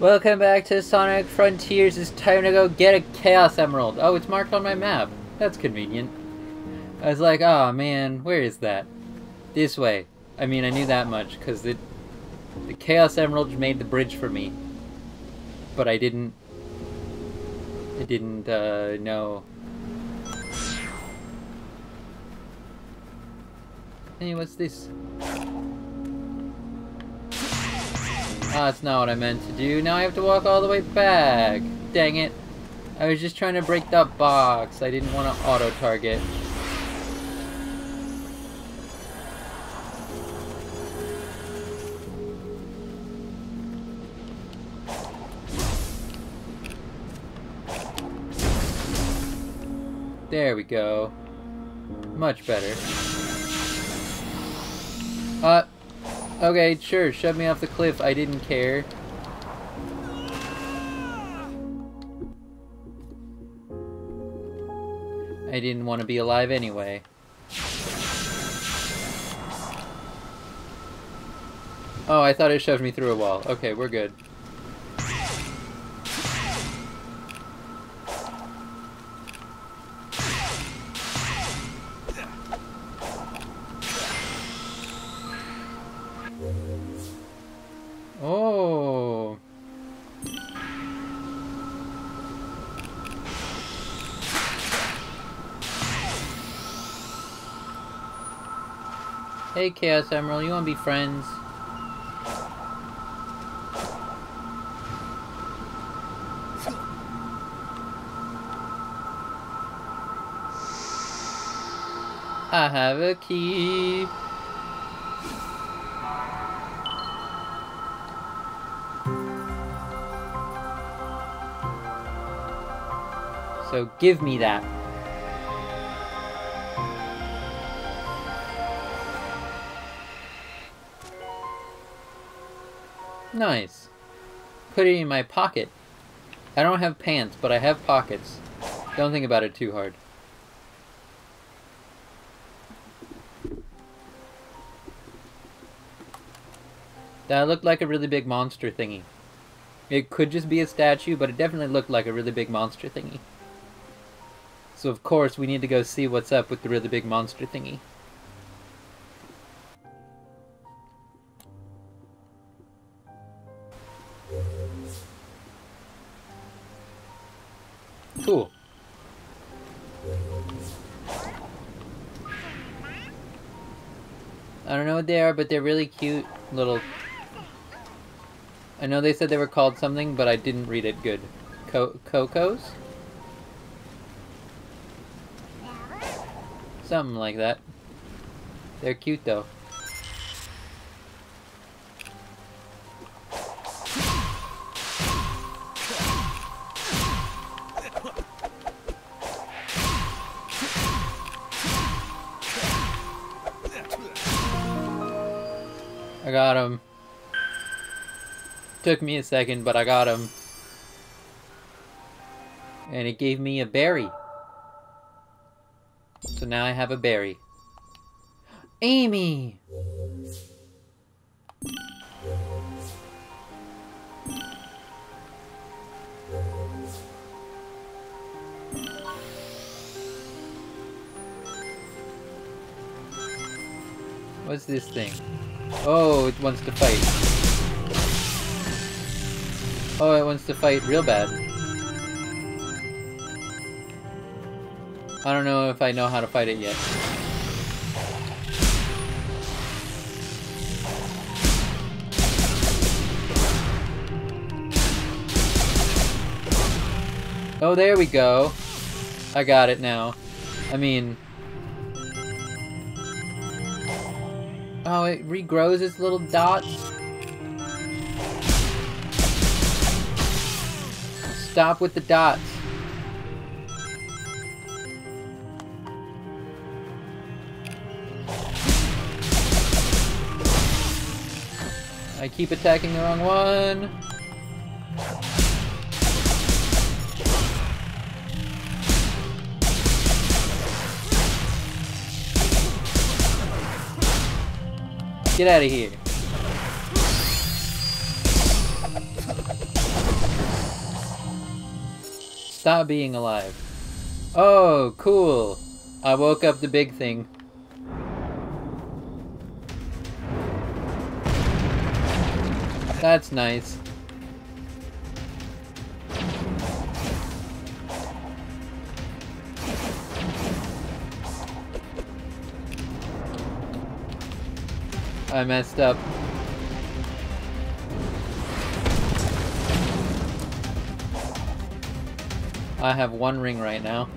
Welcome back to Sonic Frontiers. It's time to go get a Chaos Emerald. Oh, it's marked on my map. That's convenient. I was like, oh man, where is that? This way. I mean, I knew that much, because the, the Chaos Emerald made the bridge for me. But I didn't... I didn't, uh, know. Hey, what's this? Oh, that's not what I meant to do. Now I have to walk all the way back. Dang it. I was just trying to break that box. I didn't want to auto-target. There we go. Much better. Uh, okay, sure, shove me off the cliff. I didn't care. I didn't want to be alive anyway. Oh, I thought it shoved me through a wall. Okay, we're good. Hey, Chaos Emerald, you wanna be friends? I have a key. So give me that. Nice. Put it in my pocket. I don't have pants, but I have pockets. Don't think about it too hard. That looked like a really big monster thingy. It could just be a statue, but it definitely looked like a really big monster thingy. So of course we need to go see what's up with the really big monster thingy. I don't know what they are, but they're really cute little... I know they said they were called something, but I didn't read it good. Co Kocos? Something like that. They're cute though. I got him. Took me a second, but I got him. And it gave me a berry. So now I have a berry. Amy! What's this thing? Oh, it wants to fight. Oh, it wants to fight real bad. I don't know if I know how to fight it yet. Oh, there we go. I got it now. I mean... Oh, it regrows its little dots? Stop with the dots. I keep attacking the wrong one. Get out of here. Stop being alive. Oh, cool. I woke up the big thing. That's nice. I messed up. I have one ring right now.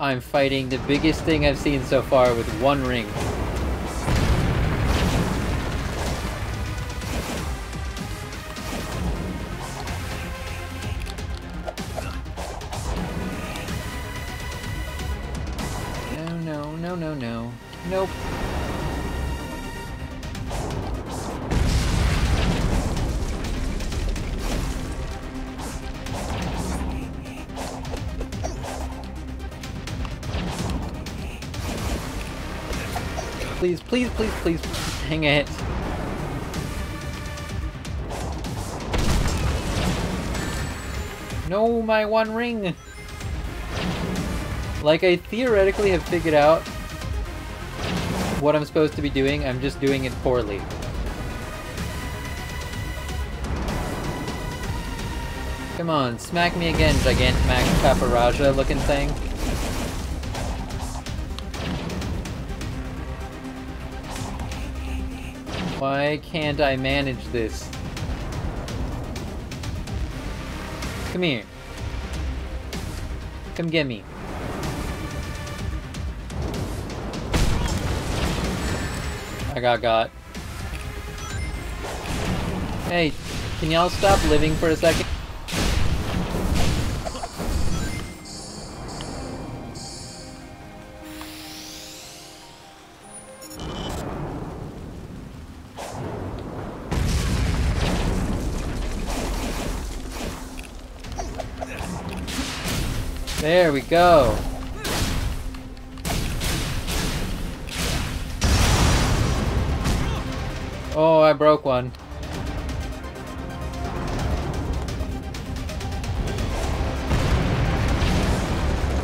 I'm fighting the biggest thing I've seen so far with one ring. Nope. Please, please, please, please, hang it. No, my one ring! Like, I theoretically have figured out what I'm supposed to be doing, I'm just doing it poorly. Come on, smack me again, Gigantamax Paparaja looking thing. Why can't I manage this? Come here. Come get me. I got got. Hey, can y'all stop living for a second? There we go. Oh, I broke one.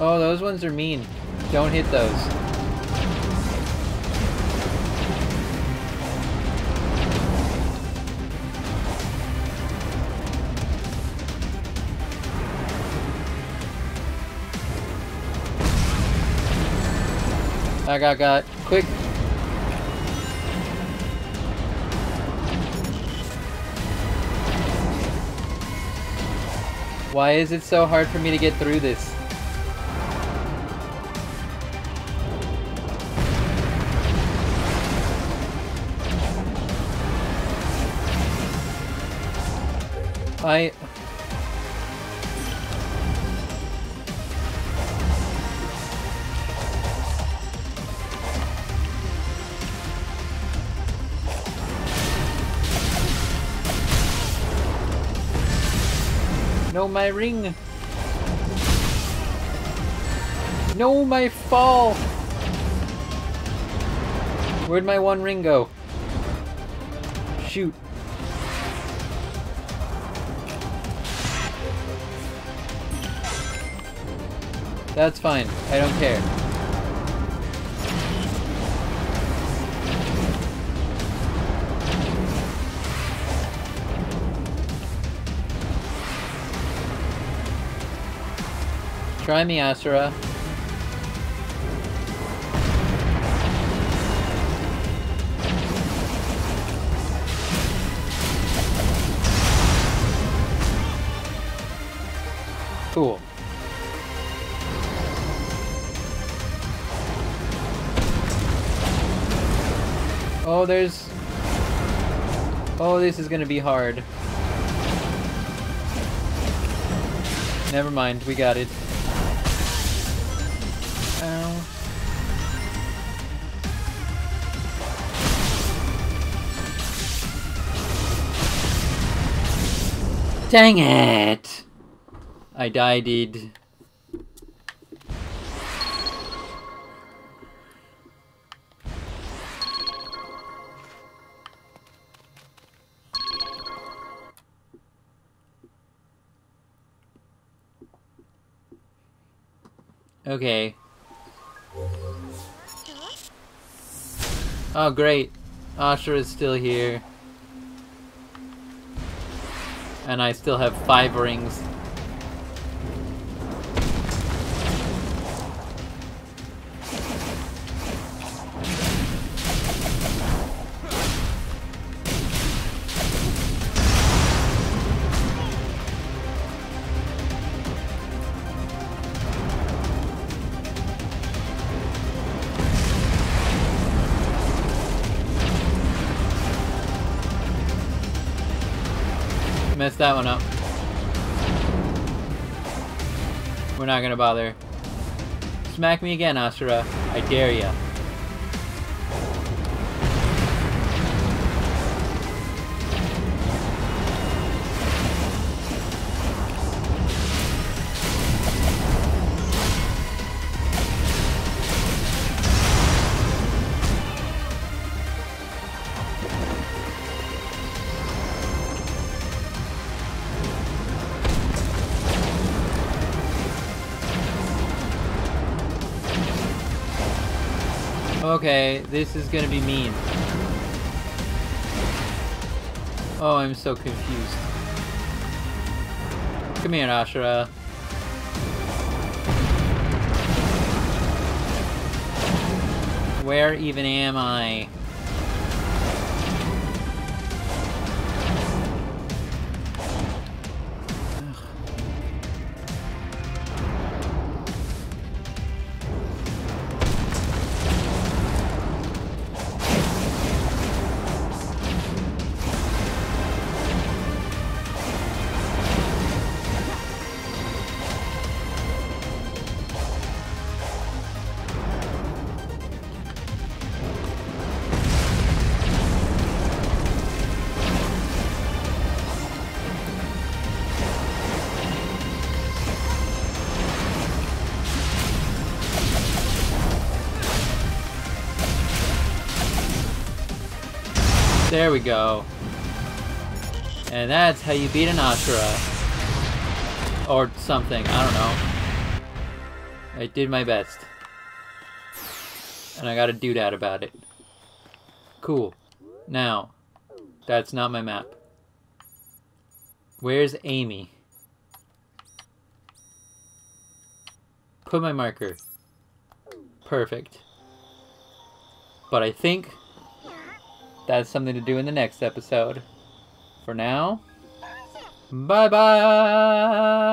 Oh, those ones are mean. Don't hit those. I got got. Quick. Why is it so hard for me to get through this? I... No, my ring! No, my fall! Where'd my one ring go? Shoot. That's fine. I don't care. Try me, Asura. Cool. Oh, there's... Oh, this is gonna be hard. Never mind, we got it. Dang it! I died. -ed. Okay. Oh, great. Asher is still here. And I still have five rings. Messed that one up. We're not gonna bother. Smack me again, Ashura. I dare ya. Okay, this is gonna be mean. Oh, I'm so confused. Come here, Ashura. Where even am I? There we go. And that's how you beat an Ashura. Or something, I don't know. I did my best. And I got a doodad about it. Cool. Now, that's not my map. Where's Amy? Put my marker. Perfect. But I think that's something to do in the next episode. For now, bye bye!